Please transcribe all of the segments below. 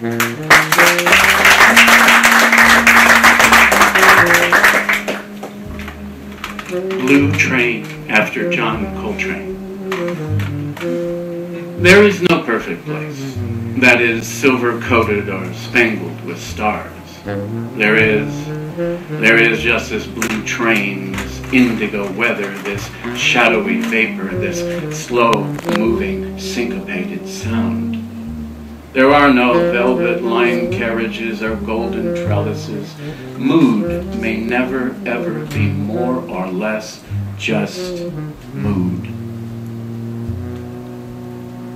Blue Train after John Coltrane. There is no perfect place that is silver coated or spangled with stars. There is, there is just this blue train, this indigo weather, this shadowy vapor, this slow moving syncopated sound. There are no velvet lined carriages or golden trellises. Mood may never ever be more or less just mood.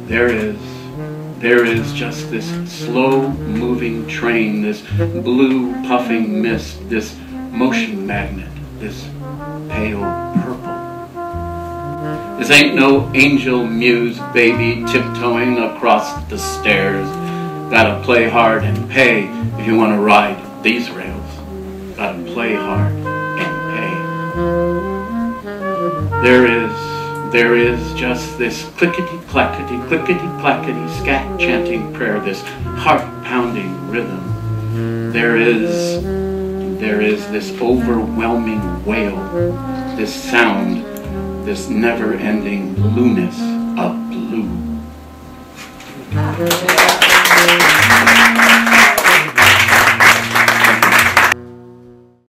There is, there is just this slow moving train, this blue puffing mist, this motion magnet, this pale. This ain't no angel muse baby tiptoeing across the stairs. Gotta play hard and pay if you want to ride these rails. Gotta play hard and pay. There is, there is just this clickety clackety, clickety clackety scat chanting prayer, this heart pounding rhythm. There is, there is this overwhelming wail, this sound this never-ending blueness of blue.